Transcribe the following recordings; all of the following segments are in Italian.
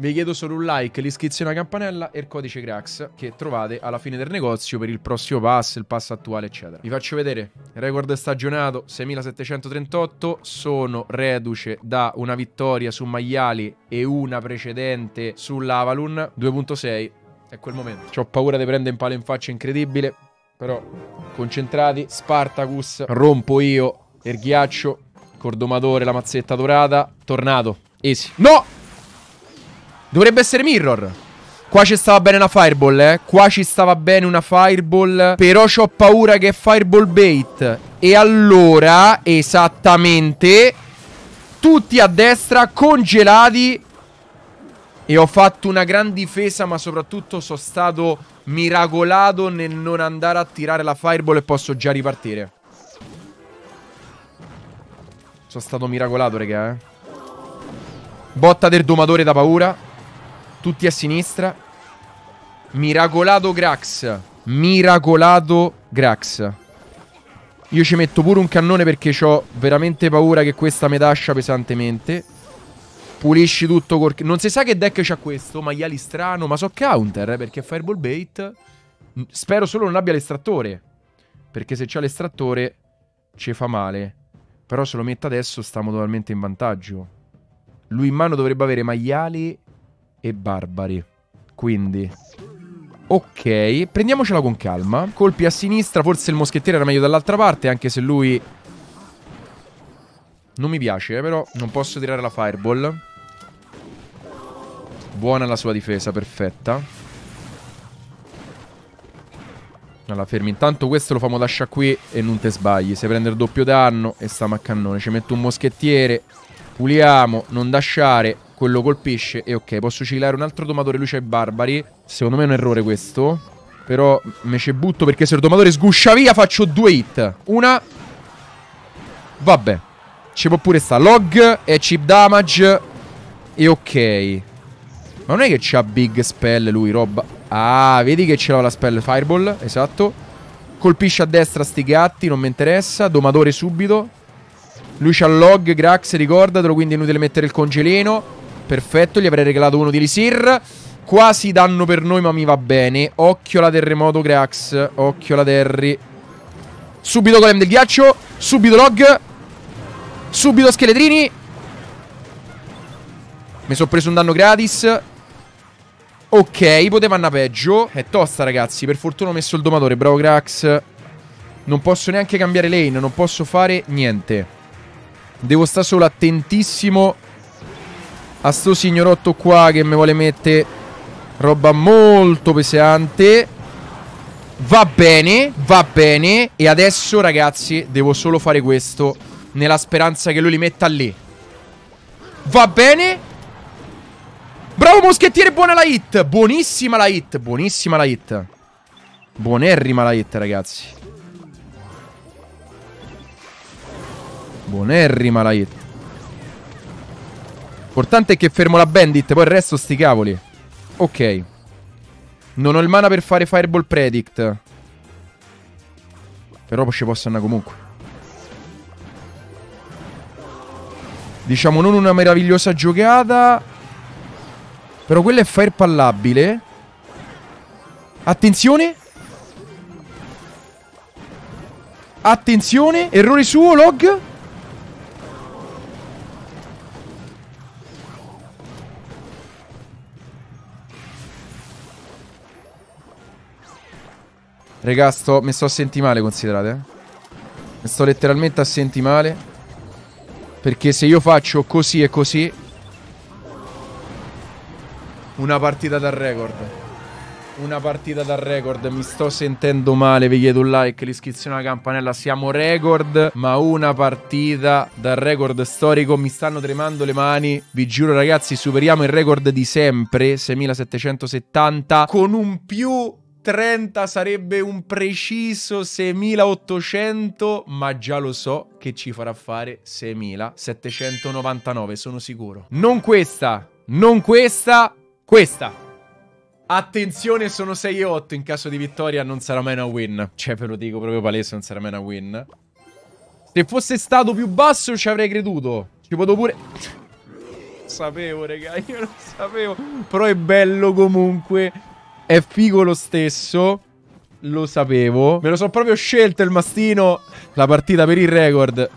Vi chiedo solo un like, l'iscrizione alla campanella e il codice Grax che trovate alla fine del negozio per il prossimo pass, il pass attuale, eccetera. Vi faccio vedere. Record stagionato 6738. Sono reduce da una vittoria su Maiali e una precedente sull'Avalon 2.6. È quel momento. Ho paura di prendere un palo in faccia incredibile. Però concentrati. Spartacus. Rompo io il ghiaccio. Cordomatore, la mazzetta dorata. Tornato. Easy. No! Dovrebbe essere mirror. Qua ci stava bene una fireball, eh. Qua ci stava bene una fireball. Però ho paura che è fireball bait. E allora, esattamente, tutti a destra, congelati. E ho fatto una gran difesa, ma soprattutto sono stato miracolato nel non andare a tirare la fireball e posso già ripartire. Sono stato miracolato, raga, eh. Botta del domatore da paura. Tutti a sinistra. Miracolato Grax. Miracolato Grax. Io ci metto pure un cannone perché ho veramente paura che questa mi tascia pesantemente. Pulisci tutto col... Non si sa che deck c'ha questo, maiali strano, ma so counter, eh, perché Fireball Bait... Spero solo non abbia l'estrattore. Perché se c'ha l'estrattore ci fa male. Però se lo mette adesso stiamo totalmente in vantaggio. Lui in mano dovrebbe avere maiali e barbari. Quindi... Ok, prendiamocela con calma. Colpi a sinistra, forse il moschettiere era meglio dall'altra parte, anche se lui... Non mi piace, eh, però non posso tirare la fireball. Buona la sua difesa, perfetta. Allora, fermi. Intanto questo lo famo lasciare qui e non te sbagli. Se prende il doppio danno e stiamo a cannone. Ci metto un moschettiere. Puliamo, non lasciare quello colpisce e ok, posso ciclare un altro domatore luce ai barbari. Secondo me è un errore questo. Però me ci butto perché se il domatore sguscia via faccio due hit. Una. Vabbè. Ci può pure sta. Log e chip damage. E ok. Ma non è che c'ha big spell lui, roba. Ah, vedi che ce l'ha la spell fireball. Esatto. Colpisce a destra sti gatti, non mi interessa. Domatore subito. Lui c'ha log, Grax, ricordatelo, quindi è inutile mettere il congelino. Perfetto, gli avrei regalato uno di Lisir. Quasi danno per noi, ma mi va bene. Occhio la terremoto, Grax. Occhio la Terry. Subito golem del ghiaccio. Subito log. Subito scheletrini. Mi sono preso un danno gratis. Ok, poteva andare peggio. È tosta, ragazzi. Per fortuna ho messo il domatore. Bravo, Grax. Non posso neanche cambiare lane. Non posso fare niente. Devo stare solo attentissimo a sto signorotto qua che mi vuole mettere roba molto pesante. Va bene, va bene. E adesso, ragazzi, devo solo fare questo nella speranza che lui li metta lì. Va bene. Bravo moschettiere, buona la hit. Buonissima la hit, buonissima la hit. Buonerrima la hit, ragazzi. Buonerrima la hit. L'importante è che fermo la bandit, poi il resto sti cavoli. Ok. Non ho il mana per fare Fireball Predict. Però ci posso andare comunque. Diciamo non una meravigliosa giocata. Però quella è fire pallabile. Attenzione. Attenzione. Errore suo, log. Raga, sto, mi sto a senti male, considerate. Eh? Mi sto letteralmente a senti male. Perché se io faccio così e così... Una partita dal record. Una partita dal record. Mi sto sentendo male. Vi chiedo un like, l'iscrizione alla campanella. Siamo record, ma una partita dal record storico. Mi stanno tremando le mani. Vi giuro, ragazzi, superiamo il record di sempre. 6770. Con un più 30 sarebbe un preciso 6800, ma già lo so che ci farà fare 6799, sono sicuro. Non questa, non questa, questa. Attenzione, sono 6 e 8, in caso di vittoria non sarà mai una win. Cioè, ve lo dico proprio palese, non sarà mai una win. Se fosse stato più basso ci avrei creduto. Ci potevo pure... sapevo, raga. Io non sapevo. Però è bello comunque. È figo lo stesso. Lo sapevo. Me lo so proprio scelto il mastino. La partita per il record.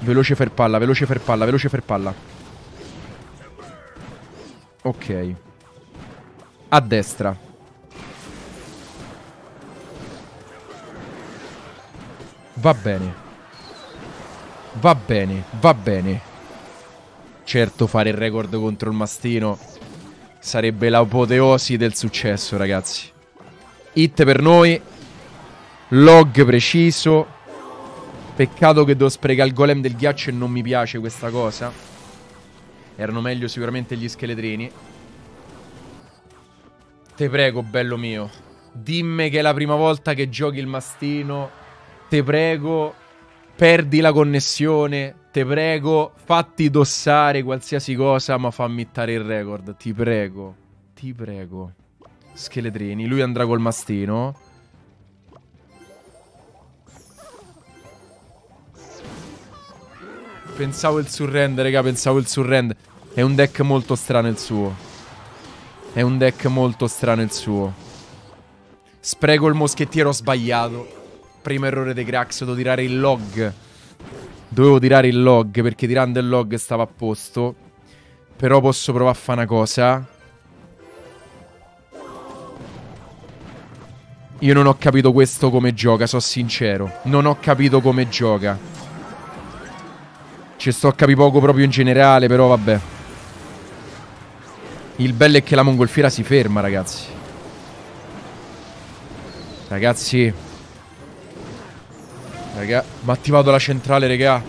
Veloce fer palla, veloce fer palla, veloce fer palla. Ok. A destra. Va bene. Va bene, va bene. Certo fare il record contro il mastino sarebbe l'apoteosi del successo, ragazzi. Hit per noi. Log preciso. Peccato che devo sprecare il golem del ghiaccio e non mi piace questa cosa. Erano meglio sicuramente gli scheletrini. Te prego, bello mio. Dimmi che è la prima volta che giochi il mastino te prego, perdi la connessione, te prego, fatti dossare qualsiasi cosa, ma fammi ittare il record, ti prego, ti prego. Scheletrini, lui andrà col mastino. Pensavo il surrender, raga, pensavo il surrender. È un deck molto strano il suo. È un deck molto strano il suo. Spreco il moschettiero sbagliato primo errore dei Grax, devo tirare il log. Dovevo tirare il log perché tirando il log stava a posto. Però posso provare a fare una cosa. Io non ho capito questo come gioca, so sincero. Non ho capito come gioca. Ci sto a capire poco proprio in generale, però vabbè. Il bello è che la mongolfiera si ferma, ragazzi. Ragazzi, Raga, mi ha attivato la centrale, raga.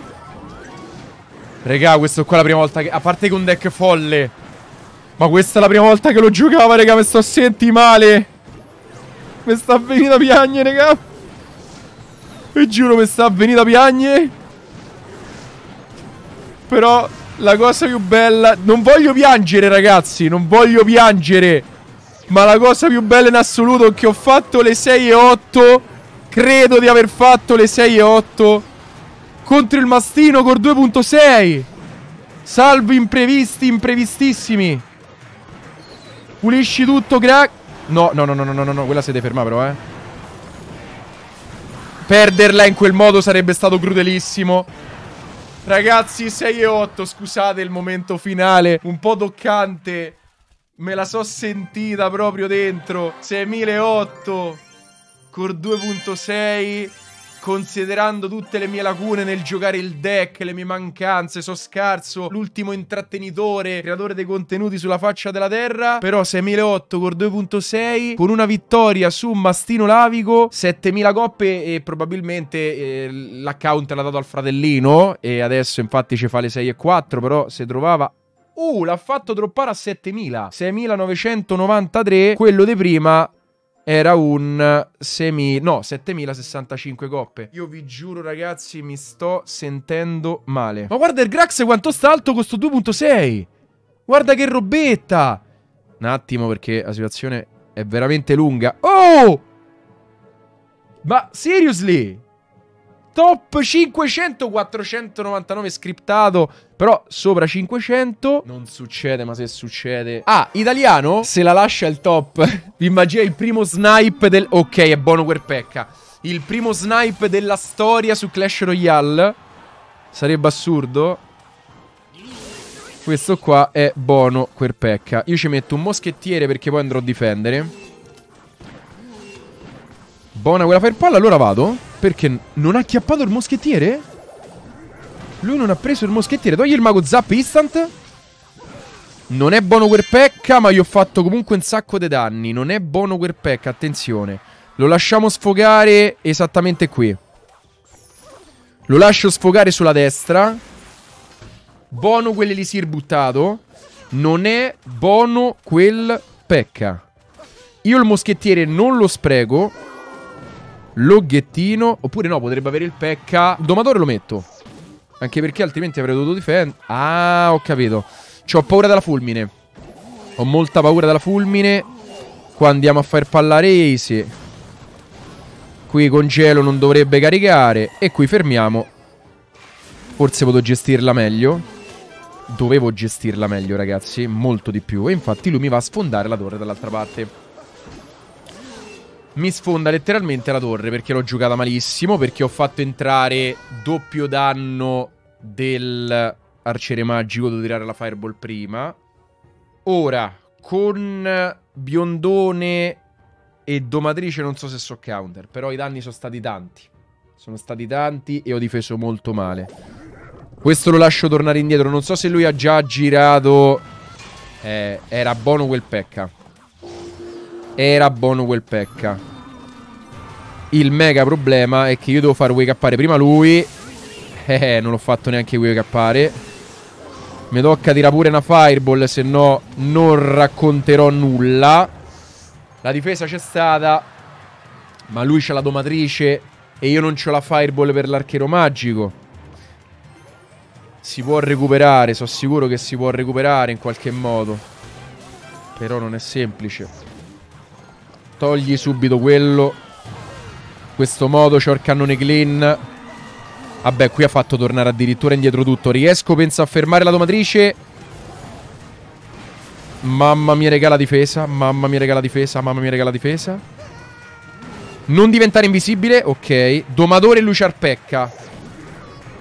Raga, questo qua è la prima volta che... A parte che un deck folle. Ma questa è la prima volta che lo giocava, raga. Mi sto a senti male. Mi sta venire a piagne, raga. Vi giuro, mi sta venire a piagne. Però la cosa più bella... Non voglio piangere, ragazzi. Non voglio piangere. Ma la cosa più bella in assoluto è che ho fatto le 6 e 8 Credo di aver fatto le 6 e 8 contro il mastino con 2.6. Salvo imprevisti, imprevistissimi. Pulisci tutto, crack. No, no, no, no, no, no, no, quella si deve fermare però, eh. Perderla in quel modo sarebbe stato crudelissimo. Ragazzi, 6 e 8, scusate il momento finale, un po' toccante. Me la so sentita proprio dentro. 6008 Core 2.6 considerando tutte le mie lacune nel giocare il deck, le mie mancanze, so scarso, l'ultimo intrattenitore, creatore dei contenuti sulla faccia della terra, però 6008 con 2.6 con una vittoria su Mastino Lavico, 7000 coppe e probabilmente eh, l'account l'ha dato al fratellino e adesso infatti ci fa le 6 e 4, però se trovava Uh, l'ha fatto droppare a 7000. 6993. Quello di prima era un semi... No, 7065 coppe. Io vi giuro, ragazzi, mi sto sentendo male. Ma guarda il Grax quanto sta alto con sto 2.6. Guarda che robetta. Un attimo, perché la situazione è veramente lunga. Oh! Ma, seriously? Top 500 499 scriptato però sopra 500 non succede ma se succede. Ah italiano? Se la lascia il top. Vi immagina il primo snipe del ok è buono quel pecca. Il primo snipe della storia su Clash Royale. Sarebbe assurdo. Questo qua è buono quel pecca. Io ci metto un moschettiere perché poi andrò a difendere. Buona quella palla allora vado perché non ha chiappato il moschettiere? Lui non ha preso il moschettiere. Togli il mago zap instant. Non è buono quel pecca, ma gli ho fatto comunque un sacco di danni. Non è buono quel pecca, attenzione. Lo lasciamo sfogare esattamente qui. Lo lascio sfogare sulla destra. Buono quell'elisir buttato. Non è buono quel pecca. Io il moschettiere non lo spreco. Loghettino. Oppure no, potrebbe avere il pecca. Domatore lo metto. Anche perché altrimenti avrei dovuto difendere. Ah, ho capito. Ho paura della fulmine. Ho molta paura della fulmine. Qua andiamo a far pallare Easy. Qui congelo non dovrebbe caricare. E qui fermiamo. Forse potrò gestirla meglio. dovevo gestirla meglio, ragazzi, molto di più. E infatti lui mi va a sfondare la torre dall'altra parte. Mi sfonda letteralmente la torre perché l'ho giocata malissimo, perché ho fatto entrare doppio danno del arciere magico, devo tirare la fireball prima. Ora, con biondone e domatrice non so se so counter, però i danni sono stati tanti. Sono stati tanti e ho difeso molto male. Questo lo lascio tornare indietro. Non so se lui ha già girato... Eh, era buono quel pecca. Era buono quel pecca. Il mega problema è che io devo far wake upare prima lui. Eh, non l'ho fatto neanche wake upare. Mi tocca tirare pure una fireball, se no non racconterò nulla. La difesa c'è stata. Ma lui c'ha la domatrice e io non c'ho la fireball per l'archero magico. Si può recuperare, sono sicuro che si può recuperare in qualche modo. Però non è semplice. Togli subito quello. In questo modo c'ho il cannone clean. Vabbè, qui ha fatto tornare addirittura indietro tutto. Riesco, penso, a fermare la domatrice. Mamma mia, regala difesa. Mamma mia, regala difesa. Mamma mia, regala difesa. Non diventare invisibile, ok. Domatore e lui c'arpecca.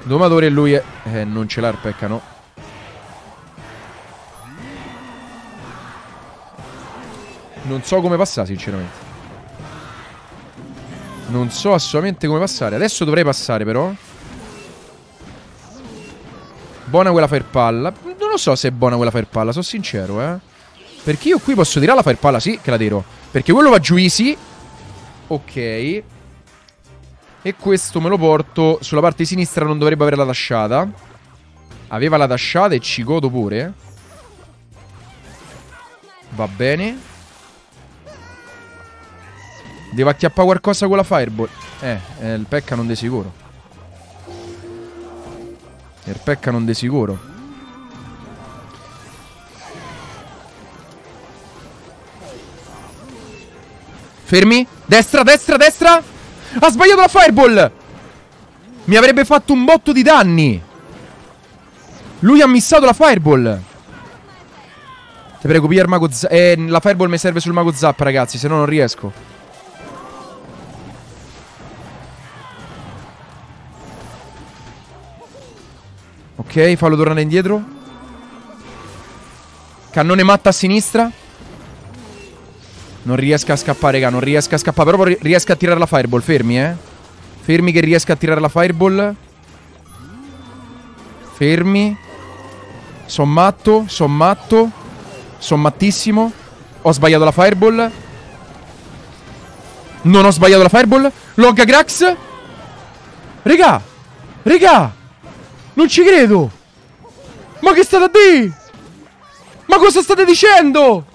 Domatore e lui è... Eh, non ce l'ha arpecca, no. Non so come passare, sinceramente. Non so assolutamente come passare. Adesso dovrei passare, però. Buona quella farpalla. Non lo so se è buona quella farpalla, sono sincero, eh. Perché io qui posso tirare la farpalla, sì, che la tiro. Perché quello va giù easy. Ok. E questo me lo porto sulla parte sinistra, non dovrebbe averla lasciata. Aveva la lasciata e ci godo pure. Va bene. Devo acchiappare qualcosa con la fireball. Eh, eh il pecca non di sicuro. Il pecca non di sicuro. Fermi. Destra, destra, destra. Ha sbagliato la fireball. Mi avrebbe fatto un botto di danni. Lui ha missato la fireball. Ti prego, piglia il mago zap. Eh, la fireball mi serve sul mago zap, ragazzi, se no non riesco. Ok, fallo tornare indietro. Cannone matta a sinistra. Non riesco a scappare, raga. Non riesco a scappare. Però riesco a tirare la fireball. Fermi, eh. Fermi che riesco a tirare la fireball. Fermi. Sono matto. Sono matto. Sono mattissimo. Ho sbagliato la fireball. Non ho sbagliato la fireball. Logga Grax. Regà. Regà. Non ci credo. Ma che state a dire? Ma cosa state dicendo?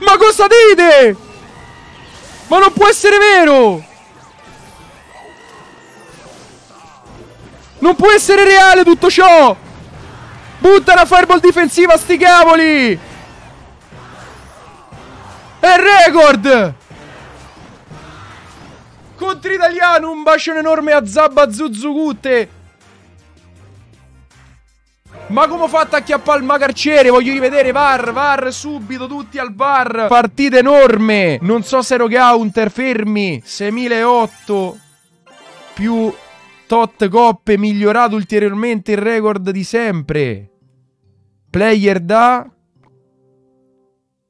Ma cosa dite? Ma non può essere vero! Non può essere reale tutto ciò! Butta la fireball difensiva sti cavoli! È record! Contro italiano, un bacio enorme a Zabba Zuzugutte! Ma come ho fatto a chiappare il magarciere? Voglio rivedere VAR, VAR, subito, tutti al VAR. Partita enorme. Non so se ero counter, fermi. 6008 più tot coppe, migliorato ulteriormente il record di sempre. Player da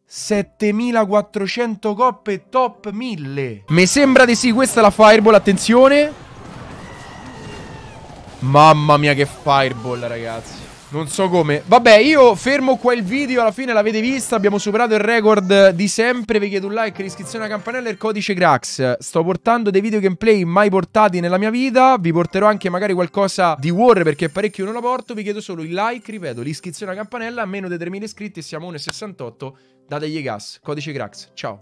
7400 coppe top 1000. Mi sembra di sì, questa è la fireball, attenzione. Mamma mia che fireball, ragazzi. Non so come. Vabbè, io fermo qua il video. Alla fine l'avete vista. Abbiamo superato il record di sempre. Vi chiedo un like, l'iscrizione alla campanella e il codice Crax. Sto portando dei video gameplay mai portati nella mia vita. Vi porterò anche magari qualcosa di War perché parecchio non lo porto. Vi chiedo solo il like, ripeto, l'iscrizione alla campanella. A meno di 3.000 iscritti. Siamo 1,68. Dategli gas. Codice Crax. Ciao.